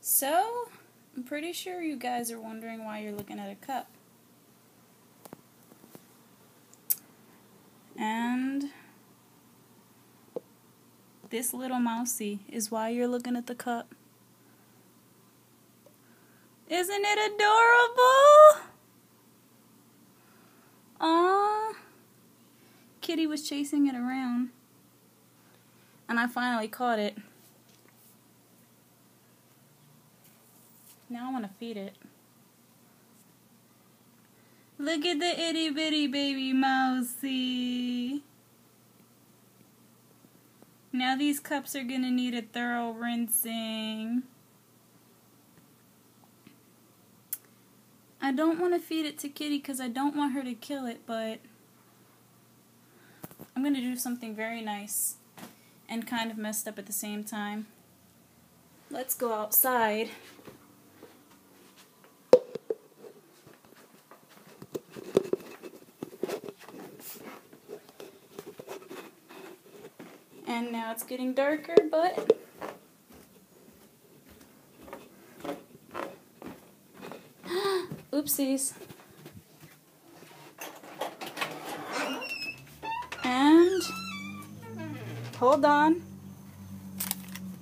So, I'm pretty sure you guys are wondering why you're looking at a cup. And this little mousey is why you're looking at the cup. Isn't it adorable? Aww. Kitty was chasing it around. And I finally caught it. Now I want to feed it. Look at the itty bitty baby mousey. Now these cups are going to need a thorough rinsing. I don't want to feed it to Kitty because I don't want her to kill it, but I'm going to do something very nice and kind of messed up at the same time. Let's go outside. And now it's getting darker, but oopsies. And hold on.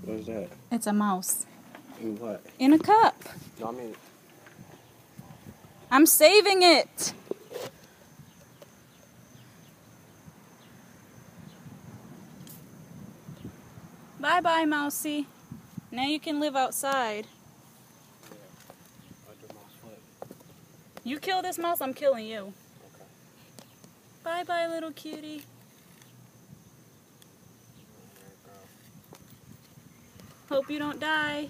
What is that? It's a mouse. In what? In a cup. No, I mean, I'm saving it. Bye bye, Mousy. Now you can live outside. You kill this mouse, I'm killing you. Okay. Bye bye, little cutie. Hope you don't die.